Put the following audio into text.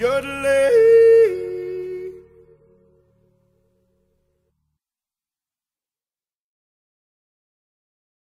Yodeling.